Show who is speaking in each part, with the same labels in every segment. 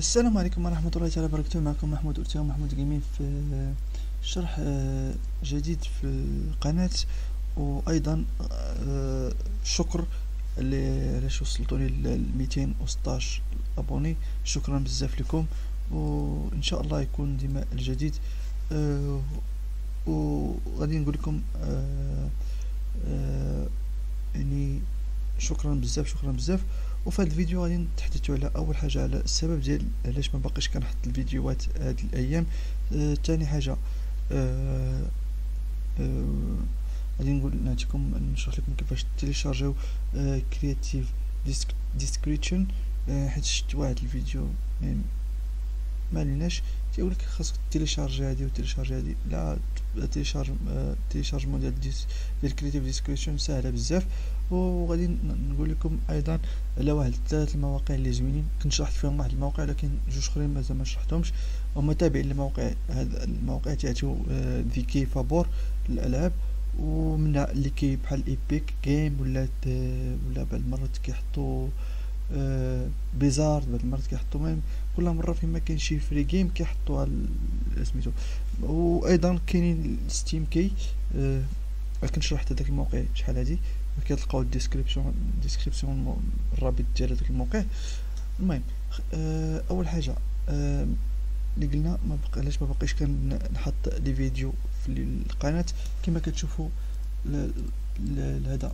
Speaker 1: السلام عليكم ورحمة الله تعالى وبركاته. معكم محمود أرتيا محمود جيمين في شرح أه، جديد في القناة. وأيضا شكر اللي علاش وصلتوني ل 216 أبوني. شكرا بزاف لكم. وإن شاء الله يكون ديما الجديد. وغادي نقول لكم يعني شكرا بزاف شكرا بزاف. وفي هذا الفيديو غادي نتحدثوا على أول حاجة على السبب ديال علاش ما باقيش كنحط الفيديوهات هاد الأيام. ثاني آه حاجة آه آه غادي نقول نعطيكم نشرح لكم كيفاش تيليشارجيو Creative Destruction حيت شفت واحد الفيديو يعني ما عليناش تيقول لك خاصك تيليشارجي هادي وتيليشارجي هادي. لا تيليشارج تيليشارجمون ديال ديال كرياتيف ديسكريبشن ساهلة بزاف. وغادي نقول لكم أيضا على واحد ثلاث المواقع اللي زوينين. كنت شرحت فيهم واحد الموقع لكن جوج أخرين مازال ما شرحتهمش. هما تابعين لموقع هاد المواقع تاعتو ذيكي فابور الألعاب. ومنها اللي كي بحال ايبيك جيم ولا ولا بعض المرات كيحطوا بيزار بعض المرات كيحطوا ميم كل مرة فيما كاين شي فري جيم كيحطوها سميتو. وأيضا كاينين Steam Key أه كنت شرحت هذاك الموقع شحال هادي. كتلقاو ال description description الرابط ديال هذاك الموقع. المهم أه أول حاجة أه اللي قلنا ما بقى علاش ما بقيش كنحط les vidéos في القناة؟ كما كتشوفوا هذا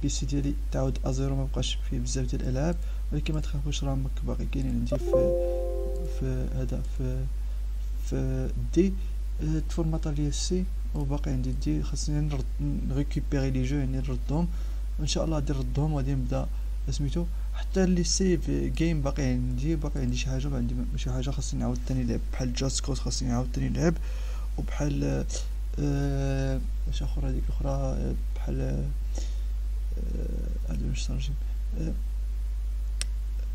Speaker 1: ال PC ديالي تعاود à zéro ما بقاش فيه بزاف ديال الألعاب ولكن ما تخافوش راه باقي كاينين عندي في في هذا في في D تفورماطا ليا C وباقي عندي D. خاصني نرد نريكوبيري les jeux يعني نردهم. وإن شاء الله غادي نردهم وغادي نبدا سميتو. حتى les save game باقي عندي باقي عندي شي حاجة عندي شي حاجة خاصني نعاود تاني نلعب بحال Just Cause خاصني نعاود تاني نلعب وبحال آه اش أخرى؟ هذيك الأخرى بحال آه واش ترجم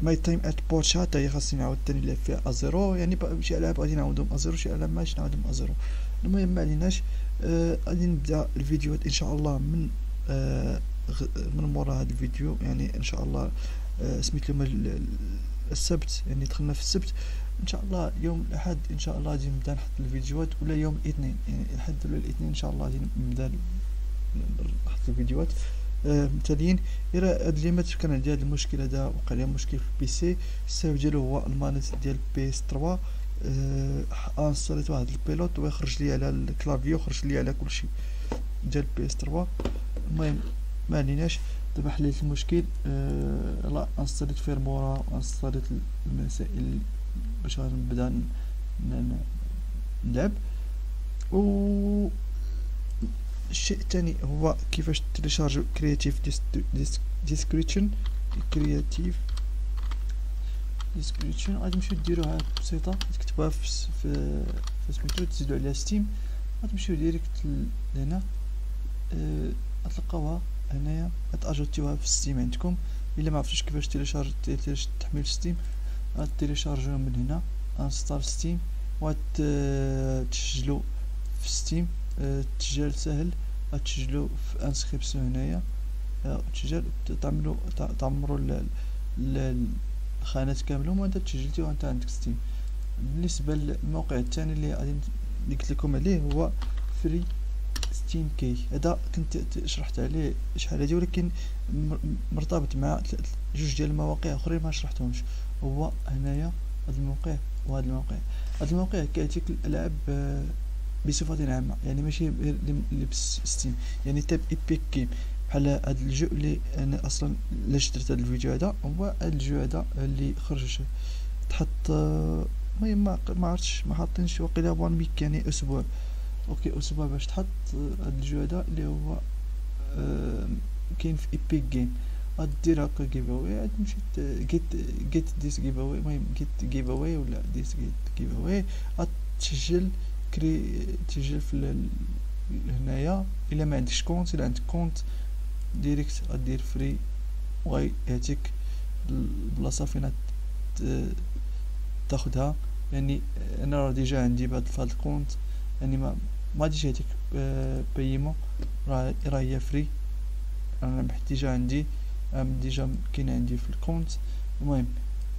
Speaker 1: My Time at Portia حتى هي خاصني نعاود تاني نلعب فيها à zéro. يعني شي العاب غادي نعاودهم à zéro شي العاب ماشي نعاودهم à zéro. المهم ما عليناش. آه، غادي نبدا الفيديوهات إن شاء الله من آه من مورا هذا الفيديو. يعني إن شاء الله آه سميت لهم السبت. يعني دخلنا في السبت. إن شاء الله يوم الأحد إن شاء الله غادي نبدا نحط الفيديوهات ولا يوم الاثنين. يعني الأحد ولا الاثنين إن شاء الله غادي نبدا نحط الفيديوهات. متاليين إلى هاد اليامات كان عندي هاد المشكل هذا وقع لي مشكل في ال PC السبب ديالو هو ال manette ديال PS 3 آه انستاليت واحد ال pilote ويخرج لي على ال clavier وخرج لي على كلشي ديال PS 3 المهم ما عليناش دابا حليت المشكل آه لا انستاليت فيرمورا وانستاليت المسائل باش غنبدا نلعب و الشيء الثاني هو كيفاش télécharger Creative Destruction Creative Destruction غادي ديروها بسيطه تكتبوها في في سميتو تزيدو عليها Steam غتمشيو direct لهنا. أه غتلقاوها هنايا. غتأجوتيوها في Steam عندكم. إلا ما عرفتوش كيفاش télécharger تحميل Steam غتيليشارجوها من هنا. install Steam وغتسجلو في Steam التسجيل سهل. غتسجلو في inscription هنايا. تسجل تعملو تعمرو الخانات كاملة وانت تسجلتي وانت عندك Steam بالنسبة للموقع الثاني اللي غادي قلت لكم عليه هو Free Steam Key هذا كنت شرحت عليه شحال هادي ولكن مرتبط مع جوج ديال المواقع أخرين ما شرحتهمش. هو هنايا هذا الموقع وهذا الموقع. هذا الموقع كيعطيك الألعاب بصفة عامة يعني ماشي اللي Steam يعني تا ب Epic Games بحال هاد ال jeu اللي أنا أصلا لا شريت هاد الفيديو هذا هو هاد ال jeu هذا اللي خرج تحط المهم ما ما عرفتش ما حاطينش وقيلا one week يعني أسبوع. OK أسبوع باش تحط هاد ال jeu هذا اللي هو كاين في Epic Games غدير هكا giveaway تمشي get get this giveaway المهم get giveaway ولا this get giveaway غتسجل créer تسجل في هنايا الا ما عندكش compte الا عندك compte direct غدير free وغيعطيك البلاصه فين تاخدها يعني أنا راه déjà عندي بعض هاد ال compte يعني ما ما غاديش يعطيك paiement راه راه هي free أنا déjà عندي déjà كاين عندي في ال compte المهم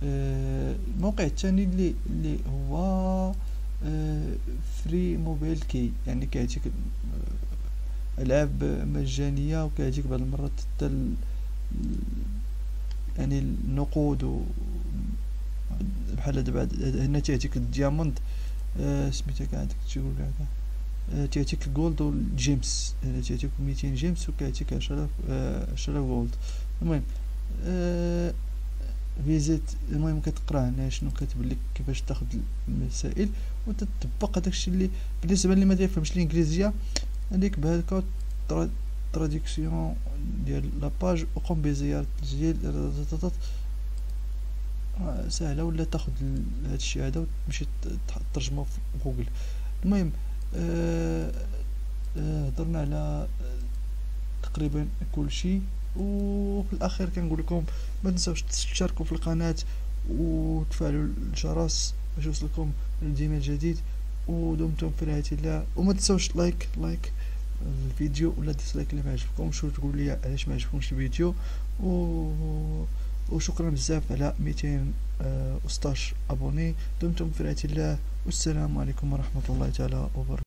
Speaker 1: الموقع الثاني اللي اللي هو Free Mobile Key يعني كيعطيك ألعاب مجانية وكيعطيك بعض المرات حتى يعني النقود و بحال دابا هنا تيعطيك ال diamond آه سميتها كاع داك تيقول كاع آه تيعطيك ال gold وال gems. يعني تيعطيك ميتين gems وكيعطيك عشرة آه عشرة gold المهم آه visite. المهم كتقرا هنا شنو كاتب لك كيفاش تاخد المسائل وتطبق هداكشي اللي بالنسبة اللي ما تيفهمش الإنجليزية. هذيك بهذاك traduction ديال la page وقوم بزيارة ديال سهلة ولا تاخد هادشي هذا وتمشي ترجمه في جوجل. المهم آه، آه، هضرنا على تقريبا كل شيء. وفي الأخير كنقول لكم ما تنساوش تشتركوا في القناة وتفعلوا الجرس باش يوصلكم الجديد الجديد ودمتم في رعايه الله. وما تنساوش like like الفيديو ولا dislike اللي ما عجبكمش وتقول لي علاش ما عجبكمش الفيديو. و وشكرا بزاف على 216 abonnés. دمتم في رعايه الله والسلام عليكم ورحمة الله تعالى وبركاته.